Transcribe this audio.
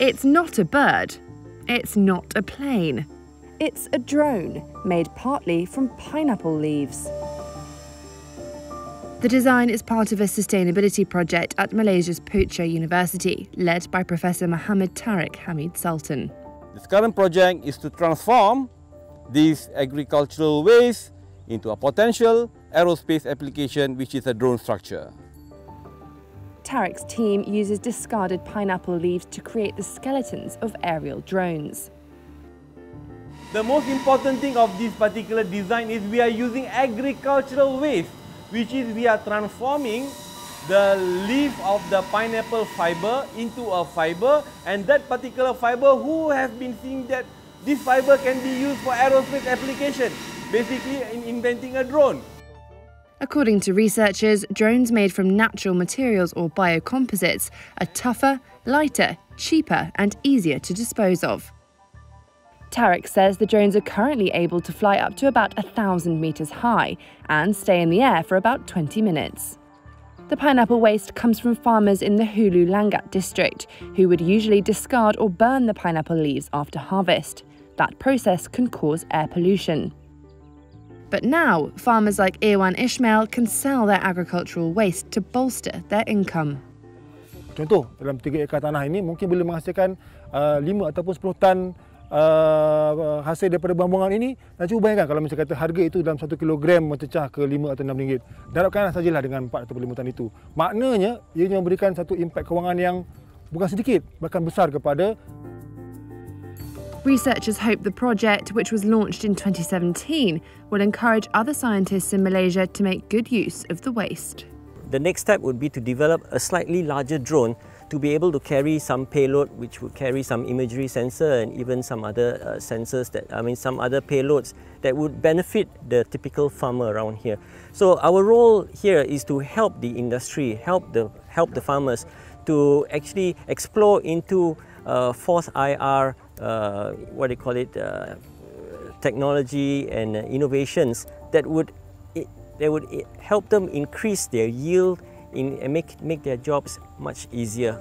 It's not a bird. It's not a plane. It's a drone made partly from pineapple leaves. The design is part of a sustainability project at Malaysia's Putra University, led by Professor Mohamed Thariq Hameed Sultan. This current project is to transform these agricultural waste into a potential aerospace application, which is a drone structure. Thariq's team uses discarded pineapple leaves to create the skeletons of aerial drones. The most important thing of this particular design is we are using agricultural waste which is we are transforming the leaf of the pineapple fiber into a fiber and that particular fiber who have been seeing that this fiber can be used for aerospace application, basically in inventing a drone. According to researchers, drones made from natural materials or biocomposites are tougher, lighter, cheaper and easier to dispose of. Thariq says the drones are currently able to fly up to about 1,000 metres high and stay in the air for about 20 minutes. The pineapple waste comes from farmers in the Hulu Langat district, who would usually discard or burn the pineapple leaves after harvest. That process can cause air pollution. But now, farmers like Irwan Ishmael can sell their agricultural waste to bolster their income. Contoh, dalam 3 ekar tanah ini mungkin boleh menghasilkan uh, 5 ataupun 10 tan uh, hasil daripada buang-buangan ini dan cuba bayangkan kalau misalnya kata harga itu dalam 1 kilogram mencecah ke 5 atau 6 ringgit darabkanlah sajalah dengan 4 atau 5 tan itu maknanya ia memberikan satu impak kewangan yang bukan sedikit bahkan besar kepada Researchers hope the project, which was launched in 2017, will encourage other scientists in Malaysia to make good use of the waste. The next step would be to develop a slightly larger drone to be able to carry some payload which would carry some imagery sensor and even some other uh, sensors that I mean some other payloads that would benefit the typical farmer around here. So our role here is to help the industry, help the help the farmers to actually explore into uh, 4IR, uh, what do you call it, uh, technology and innovations that would that would help them increase their yield in, and make, make their jobs much easier.